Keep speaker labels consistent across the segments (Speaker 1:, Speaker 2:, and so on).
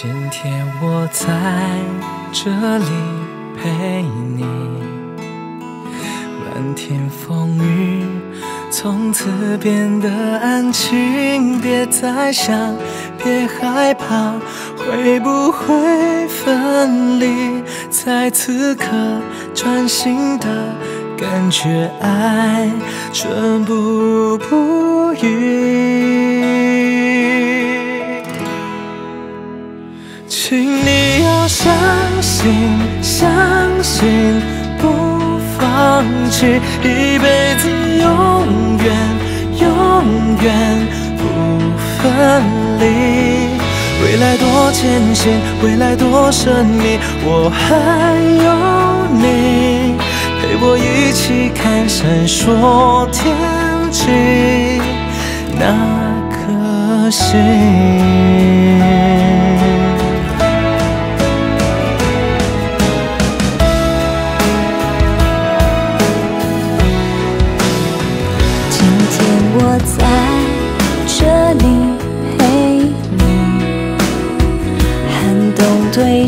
Speaker 1: 今天我在这里陪你，漫天风雨从此变得安静。别再想，别害怕，会不会分离？在此刻专心的感觉爱，寸步不移。请你要相信，相信不放弃，一辈子永远永远不分离。未来多艰辛，未来多神秘，我还有你陪我一起看闪烁天际那颗星。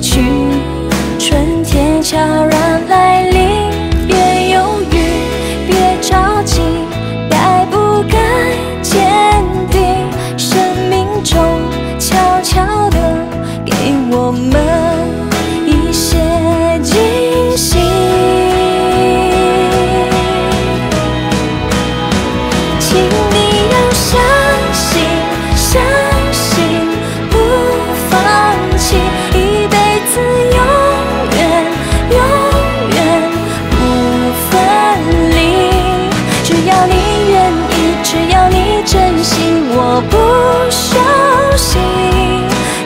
Speaker 2: 去，春天悄我不休息，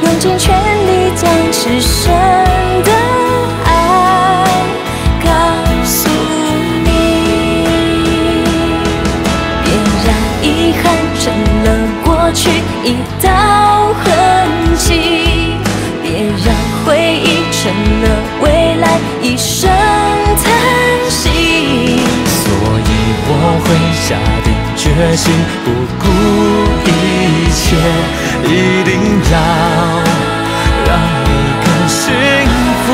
Speaker 2: 用尽全力将此生的爱告诉你。别让遗憾成了过去一道痕迹，别让回忆成了未来一声叹息。
Speaker 1: 所以我会下定决心，不顾一切，一定要让你更幸福。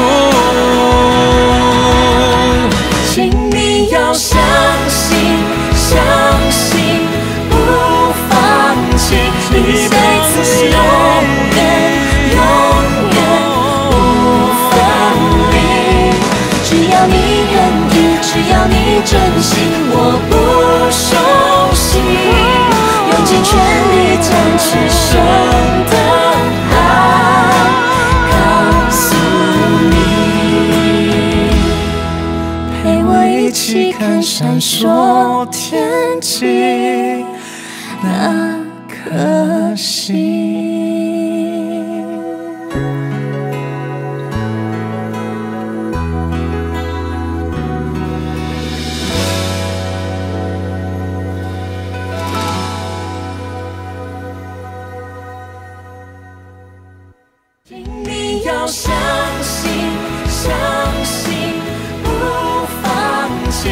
Speaker 2: 请你要相信，相信不放弃，一辈子永远永远不分离。只要你愿意，只要你真心，我力将此生的爱告诉你。陪我一起看闪烁天际那颗星。要相信相信不放弃